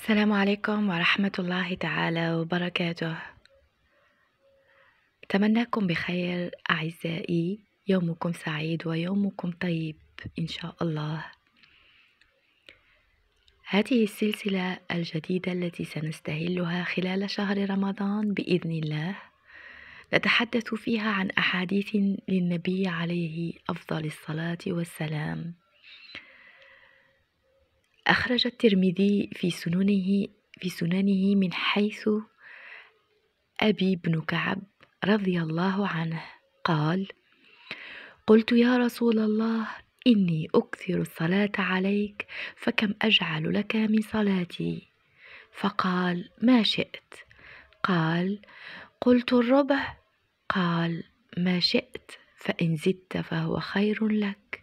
السلام عليكم ورحمة الله تعالى وبركاته. أتمنىكم بخير أعزائي. يومكم سعيد ويومكم طيب إن شاء الله. هذه السلسلة الجديدة التي سنستهلها خلال شهر رمضان بإذن الله. نتحدث فيها عن أحاديث للنبي عليه أفضل الصلاة والسلام. أخرج الترمذي في سننه في سننه من حيث أبي بن كعب رضي الله عنه قال: قلت يا رسول الله إني أكثر الصلاة عليك فكم أجعل لك من صلاتي؟ فقال: ما شئت. قال: قلت الربع. قال: ما شئت فإن زدت فهو خير لك.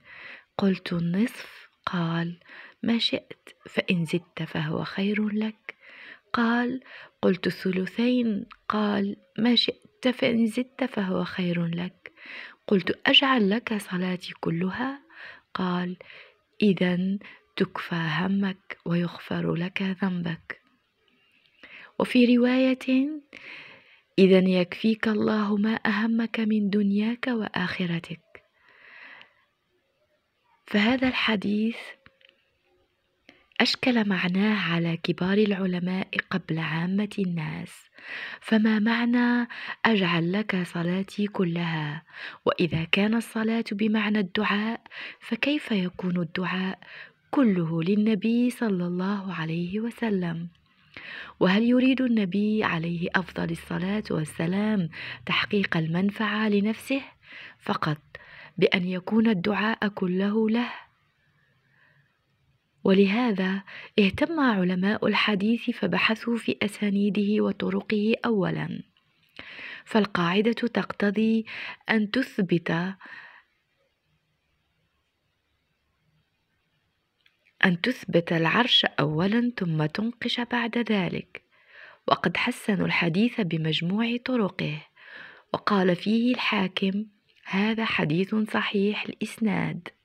قلت النصف. قال: ما شئت فإن زدت فهو خير لك. قال قلت الثلثين. قال ما شئت فإن زدت فهو خير لك. قلت أجعل لك صلاتي كلها؟ قال إذا تكفى همك ويغفر لك ذنبك. وفي رواية إذا يكفيك الله ما أهمك من دنياك وآخرتك. فهذا الحديث أشكل معناه على كبار العلماء قبل عامة الناس. فما معنى أجعل لك صلاتي كلها؟ وإذا كان الصلاة بمعنى الدعاء فكيف يكون الدعاء كله للنبي صلى الله عليه وسلم؟ وهل يريد النبي عليه أفضل الصلاة والسلام تحقيق المنفعة لنفسه؟ فقط بأن يكون الدعاء كله له؟ ولهذا اهتم علماء الحديث فبحثوا في أسانيده وطرقه اولا. فالقاعدة تقتضي أن تثبت أن تثبت العرش أولا ثم تنقش بعد ذلك. وقد حسنوا الحديث بمجموع طرقه. وقال فيه الحاكم هذا حديث صحيح الإسناد.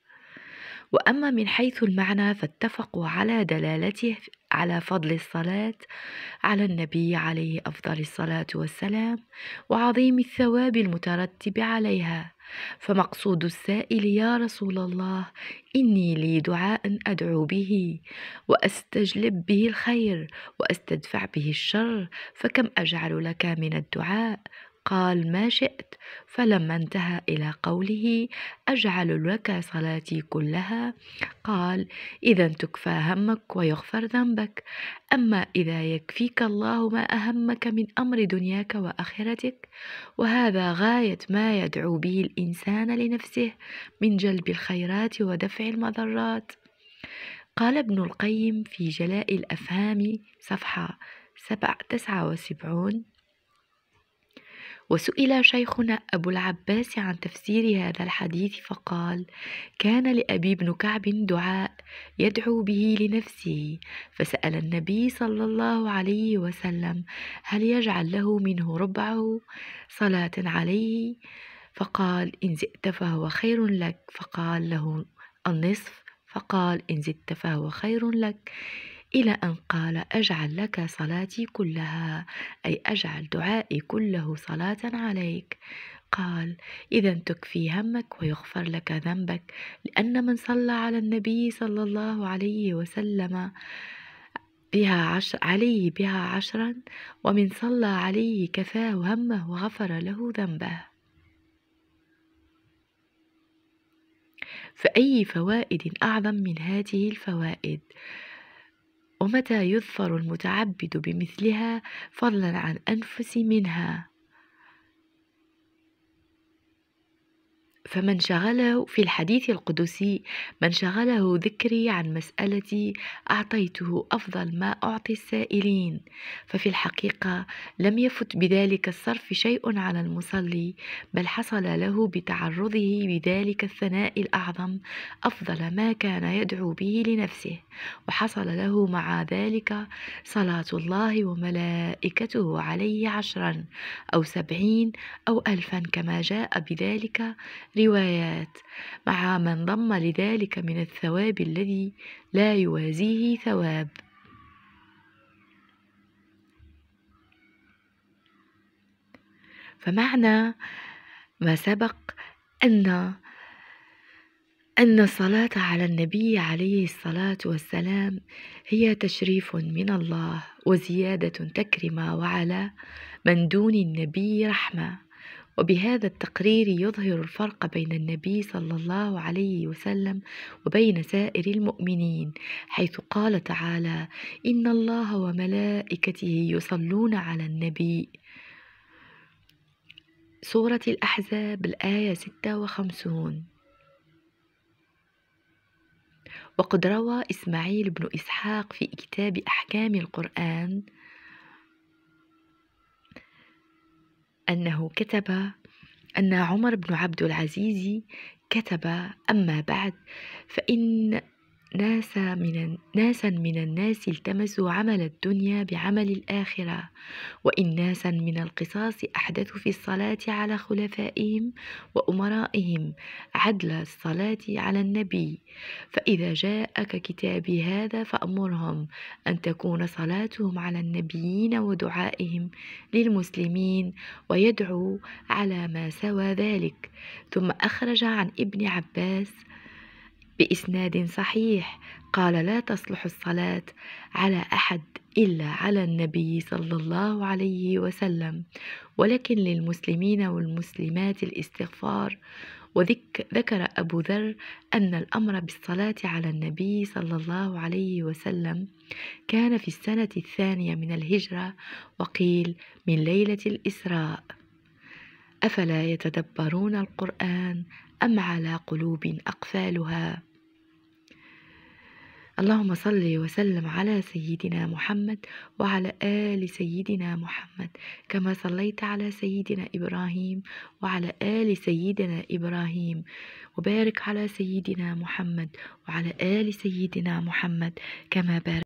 وأما من حيث المعنى فاتفقوا على دلالته على فضل الصلاة على النبي عليه أفضل الصلاة والسلام وعظيم الثواب المترتب عليها. فمقصود السائل يا رسول الله إني لي دعاء أدعو به وأستجلب به الخير وأستدفع به الشر فكم أجعل لك من الدعاء قال ما شئت فلما انتهى إلى قوله أجعل لك صلاتي كلها؟ قال إذا تكفى همك ويغفر ذنبك. أما إذا يكفيك الله ما أهمك من أمر دنياك وآخرتك وهذا غاية ما يدعو به الإنسان لنفسه من جلب الخيرات ودفع المضرات. قال ابن القيم في جلاء الأفهام صفحة سبع تسعة وسبعون وسئل شيخنا أبو العباس عن تفسير هذا الحديث فقال كان لأبي بن كعب دعاء يدعو به لنفسه فسأل النبي صلى الله عليه وسلم هل يجعل له منه ربعه صلاة عليه؟ فقال إن زئت فهو خير لك. فقال له النصف فقال إن زدت فهو خير لك. إلى أن قال أجعل لك صلاتي كلها أي أجعل دعائي كله صلاة عليك. قال إذا تكفي همك ويغفر لك ذنبك لأن من صلى على النبي صلى الله عليه وسلم بها عشر عليه بها عشرا ومن صلى عليه كفاه همه وغفر له ذنبه. فأي فوائد أعظم من هذه الفوائد؟ ومتى يظفر المتعبد بمثلها فضلا عن أنفس منها؟ فمن شغله في الحديث القدسي من شغله ذكري عن مسألتي أعطيته أفضل ما أعطي السائلين. ففي الحقيقة لم يفت بذلك الصرف شيء على المصلي بل حصل له بتعرضه بذلك الثناء الأعظم أفضل ما كان يدعو به لنفسه. وحصل له مع ذلك صلاة الله وملائكته عليه عشرا أو سبعين أو ألفا كما جاء بذلك روايات مع ما انضم لذلك من الثواب الذي لا يوازيه ثواب. فمعنى ما سبق أن أن الصلاة على النبي عليه الصلاة والسلام هي تشريف من الله وزيادة تكرمة وعلى من دون النبي رحمة. وبهذا التقرير يظهر الفرق بين النبي صلى الله عليه وسلم وبين سائر المؤمنين حيث قال تعالى إن الله وملائكته يصلون على النبي سورة الأحزاب الآية 56 وقد روى إسماعيل بن إسحاق في كتاب أحكام القرآن أنه كتب أن عمر بن عبد العزيز كتب أما بعد فإن ناس من ناسا من الناس التمسوا عمل الدنيا بعمل الآخرة. وإن ناسا من القصاص أحدثوا في الصلاة على خلفائهم وأمرائهم عدل الصلاة على النبي. فإذا جاءك كتابي هذا فأمرهم أن تكون صلاتهم على النبيين ودعائهم للمسلمين ويدعو على ما سوى ذلك. ثم أخرج عن ابن عباس بإسناد صحيح. قال لا تصلح الصلاة على أحد إلا على النبي صلى الله عليه وسلم ولكن للمسلمين والمسلمات الاستغفار. وذكر أبو ذر أن الأمر بالصلاة على النبي صلى الله عليه وسلم كان في السنة الثانية من الهجرة وقيل من ليلة الإسراء. أفلا يتدبرون القرآن أم على قلوب أقفالها؟ اللهم صل وسلم على سيدنا محمد وعلى آل سيدنا محمد كما صليت على سيدنا إبراهيم وعلى آل سيدنا إبراهيم وبارك على سيدنا محمد وعلى آل سيدنا محمد كما بارك